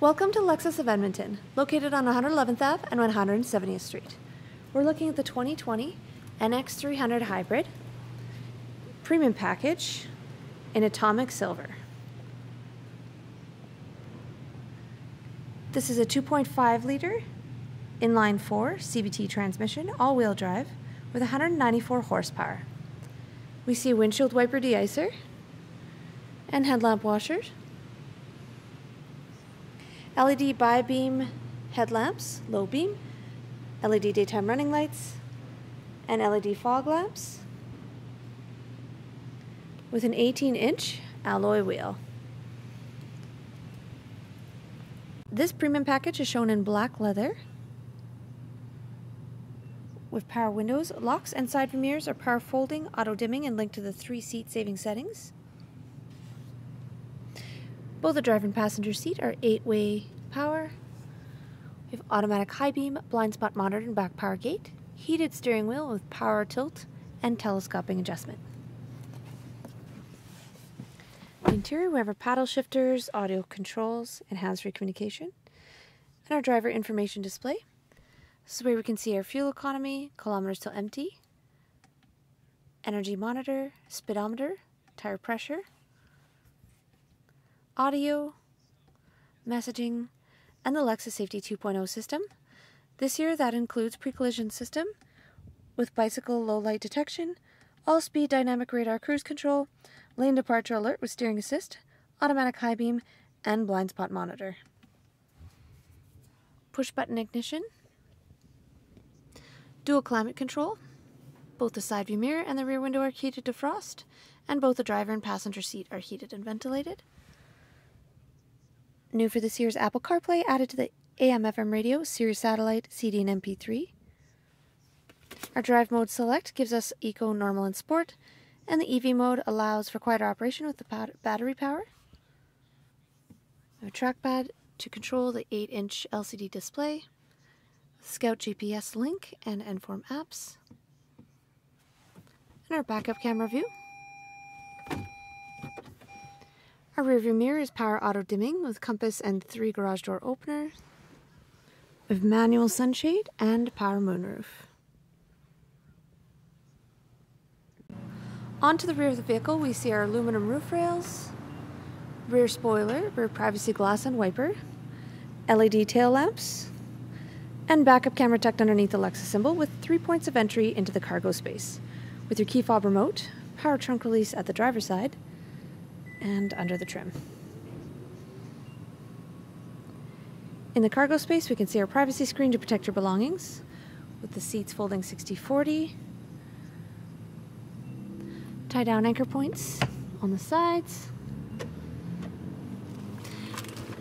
Welcome to Lexus of Edmonton, located on 111th Ave and 170th Street. We're looking at the 2020 NX300 Hybrid Premium Package in Atomic Silver. This is a 2.5 liter inline 4 CVT transmission, all wheel drive, with 194 horsepower. We see windshield wiper deicer and headlamp washers, LED bi-beam headlamps, low beam, LED daytime running lights, and LED fog lamps with an 18-inch alloy wheel. This premium package is shown in black leather with power windows. Locks and side mirrors are power folding, auto dimming, and linked to the three seat saving settings. Both the driver and passenger seat are eight way power. We have automatic high beam, blind spot monitor, and back power gate, heated steering wheel with power tilt and telescoping adjustment. The interior, we have our paddle shifters, audio controls, and hands-free communication, and our driver information display. This is where we can see our fuel economy, kilometers till empty, energy monitor, speedometer, tire pressure, audio, messaging, and the Lexus Safety 2.0 system. This year that includes pre-collision system with bicycle low light detection, all-speed dynamic radar cruise control, lane departure alert with steering assist, automatic high beam, and blind spot monitor. Push button ignition, dual climate control, both the side view mirror and the rear window are heated to frost, and both the driver and passenger seat are heated and ventilated. New for this year's Apple CarPlay added to the AM FM radio, Sirius Satellite, CD, and MP3. Our drive mode select gives us Eco, Normal, and Sport, and the EV mode allows for quieter operation with the battery power. A trackpad to control the 8 inch LCD display, Scout GPS link, and Enform apps. And our backup camera view. Our rearview mirror is power auto dimming with compass and three garage door openers. With manual sunshade and power moonroof. Onto the rear of the vehicle, we see our aluminum roof rails, rear spoiler, rear privacy glass and wiper, LED tail lamps, and backup camera tucked underneath the Lexus symbol with three points of entry into the cargo space, with your key fob remote, power trunk release at the driver's side, and under the trim. In the cargo space, we can see our privacy screen to protect your belongings, with the seats folding 60-40, tie down anchor points on the sides.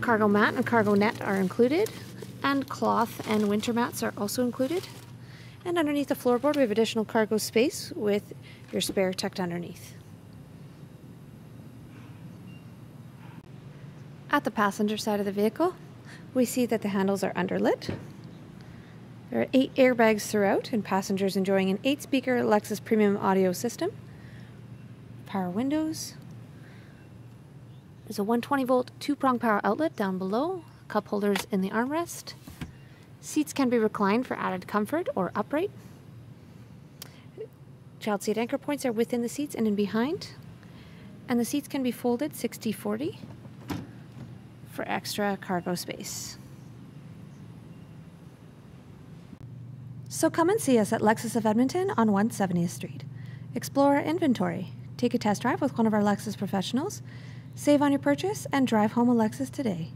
Cargo mat and cargo net are included, and cloth and winter mats are also included. And underneath the floorboard, we have additional cargo space with your spare tucked underneath. At the passenger side of the vehicle, we see that the handles are underlit. There are eight airbags throughout, and passengers enjoying an eight speaker Lexus premium audio system power windows. There's a 120 volt two prong power outlet down below, cup holders in the armrest. Seats can be reclined for added comfort or upright. Child seat anchor points are within the seats and in behind. And the seats can be folded 60 40 for extra cargo space. So come and see us at Lexus of Edmonton on 170th Street. Explore our inventory, Take a test drive with one of our Lexus professionals, save on your purchase, and drive home a Lexus today.